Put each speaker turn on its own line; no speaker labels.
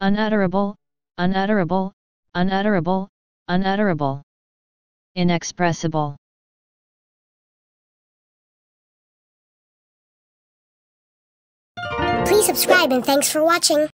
unutterable, unutterable, unutterable, unutterable, inexpressible.
Please subscribe and thanks for watching.